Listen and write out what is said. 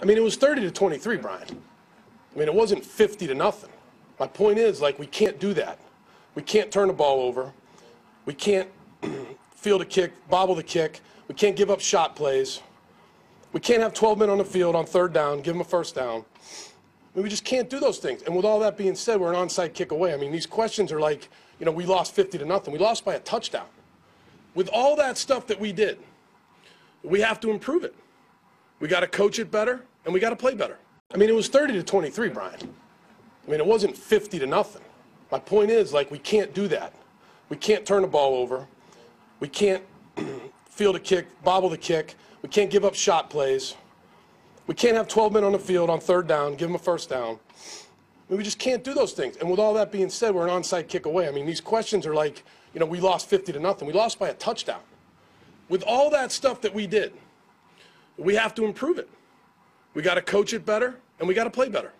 I mean, it was 30 to 23, Brian. I mean, it wasn't 50 to nothing. My point is, like, we can't do that. We can't turn the ball over. We can't field a kick, bobble the kick. We can't give up shot plays. We can't have 12 men on the field on third down, give them a first down. I mean, we just can't do those things. And with all that being said, we're an onside kick away. I mean, these questions are like, you know, we lost 50 to nothing. We lost by a touchdown. With all that stuff that we did, we have to improve it. We got to coach it better, and we got to play better. I mean, it was 30 to 23, Brian. I mean, it wasn't 50 to nothing. My point is, like, we can't do that. We can't turn the ball over. We can't field a kick, bobble the kick. We can't give up shot plays. We can't have 12 men on the field on third down, give them a first down. I mean, we just can't do those things. And with all that being said, we're an onside kick away. I mean, these questions are like, you know, we lost 50 to nothing. We lost by a touchdown. With all that stuff that we did, we have to improve it. We got to coach it better, and we got to play better.